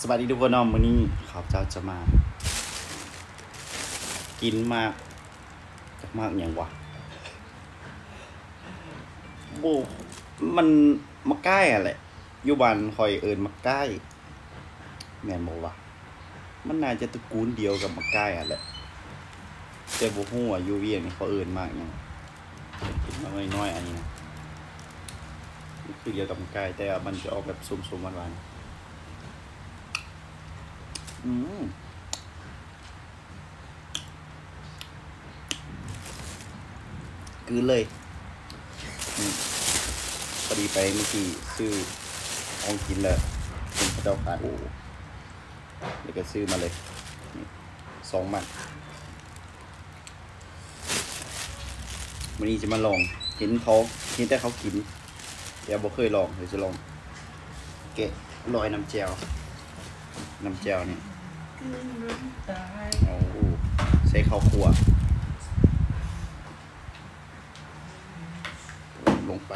สวัสดีทุกคนนอมื้อนี้ข้าวเจ้าจะมา กินมากจักมากอย่างวะโอ้มันมาใกล้อะแหละอยู่บ้านคอยเอิญมาใกล้แม่นบอกว่ามันน่าจะตระกูลเดียวกับมาใกล้อะแหละแต่บ่ฮู้ว่าอยู่เวียนเขาเอิญมากหยังกินมาน้อยๆอันนี้นะคือเดียวกับมาใกล้แต่มันจะออกแบบสุ่มๆหวานๆ อืมกืนเลยพอดีไปเมื่อกี้ซื้อของกินแล้วเป็นพระเจ้าขาโอ้แล้วก็ซื้อมาเลยสองมัดวันนี้จะมาลองเห็นเขาเห็นแต่เขากินเดี๋ยวบ่เคยลองเดี๋ยวจะลองเกะลอยน้ำแจวน้ำแจวเนี่ย โอ้โหใช้ข้าวคั่วลงไป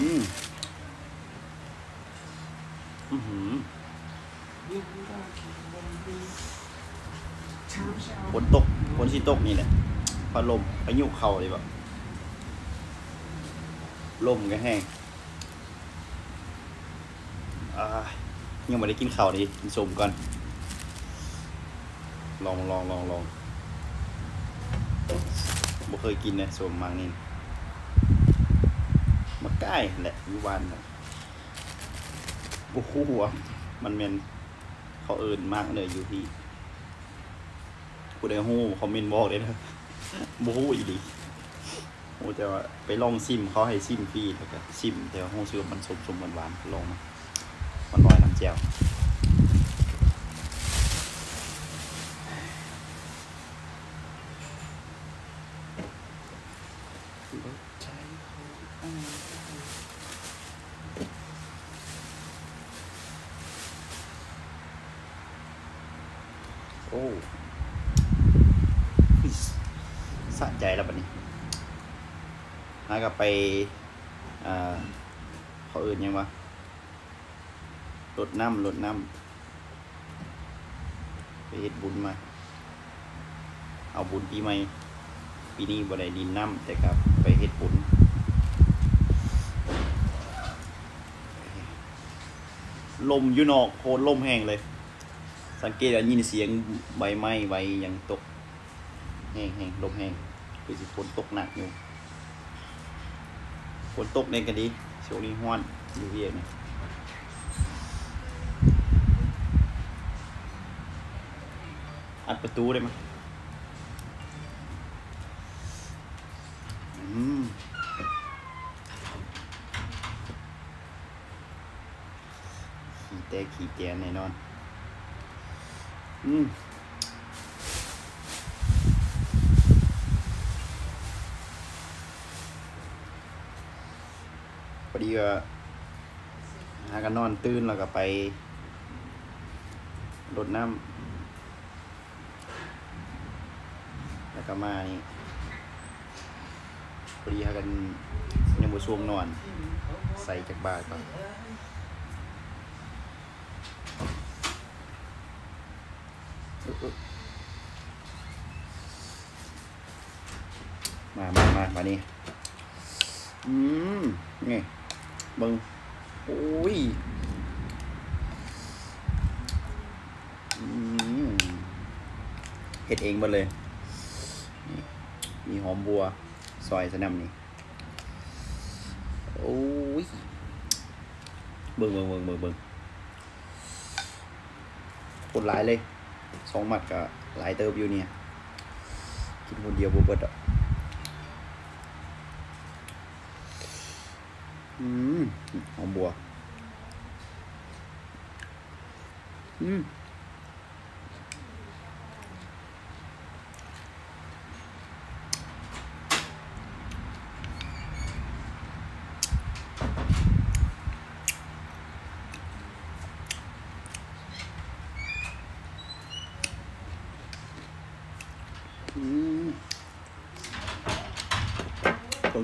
อืมอือหือฝนตกฝนสิตกนี่แหละพัดลมพายุเข่าเลยแบบลมก็แห้งอ่า ยังไม่ได้กินข้าวดีกินสมก่อน ลองลองลองลองบ่เคยกินนะสมมังนี่มาใกล้แหละยู่บ้านนะบ่คู่หัวมันเป็นเขาเอินมากเลยอยู่ที่ผู้ใดฮู้คอมเมนต์บอกเลยนะบ่ฮู้อีหลีโอ้แต่ว่าไปลองซิมเขาให้ซิมฟรีแล้วก็ซิมแต่ว่าฮู้สึกว่ามันสมสมหวานๆลองมา มันลอยน้ำแจ่วโอ้สสะใจแล้วบัดนี้หากลับไปอ่าเขาอื่นยังวะ ลดน้ำลดน้ำไปเฮ็ดบุญมา เอาบุญปีใหม่ปีนี้บ่ได้ดินน้ำแต่กับ ไปเฮ็ดบุญลมอยู่นอกโคตรลมแห้งเลย สังเกตได้ยินเสียงใบไม้ใบยังตก แห้งแห้งลมแห้งคือสิฝนตกหนักอยู่ฝนตกในกันดีช่วงนี้ฮ้อนอยู่เวียกนี่ อัดประตูได้ไหมอืมขี่แต่ขี่เตียนแน่นอน อืมพอดีก็หากันนอนตื่นแล้วก็ไปรดน้ำ แล้วก็มานี่พอดีหากันยังบ่ช่วงนอน ใส่จากบาทก่อนมามามามานี่อืมนี่เบิ่งโอ้ยอืมเฮ็ดเองหมดเลย มีหอมบัวซอยสะนำนี่โอ้ยเบิ่งเบิ่งเบิ่งเบิ่งเบิ่งกดหลายเลยสองหมัดกับหลายเติบอยู่เนี่ยกินคนเดียวบ่เบิดอะอืมหอมบัว อืม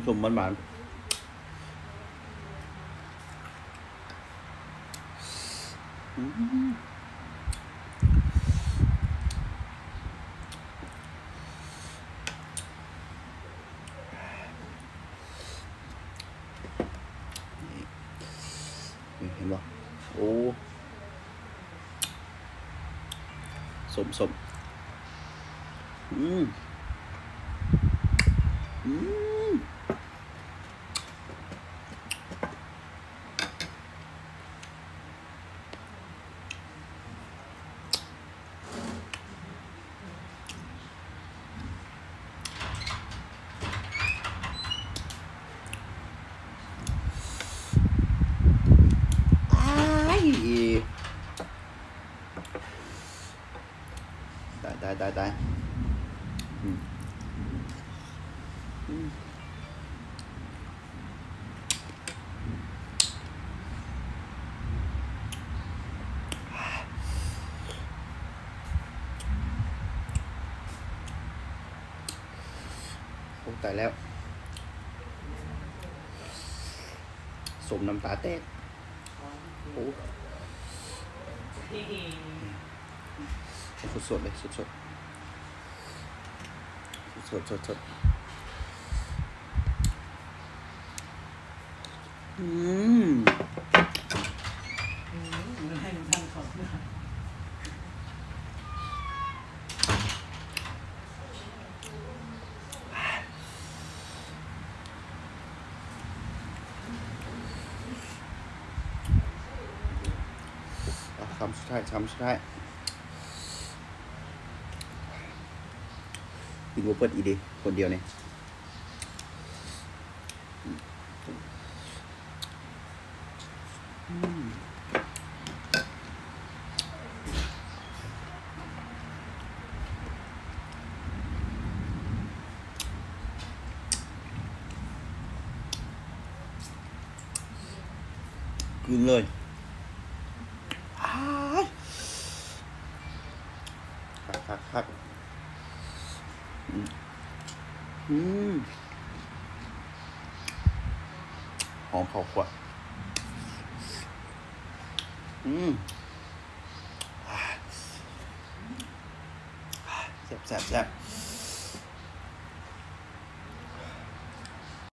สมๆหวานๆเห็นบ่โอ้สมสมอืม อืมอ้ายตายตายตายตายอืมอืมโอ้ ตายแล้ว สมน้ำตาแตกโอ้สดสดเลยสดสดสดสดสดอืม ให้มันทำของ เอาคำสุดท้ายคำสุดท้ายยิงโอเปิดอีดีคนเดียวเนี่ยอืมกินเลยอ้ายคักคักคักอืมอืมห อมพอขวดอืมแซ่บแซ่บแซ่บ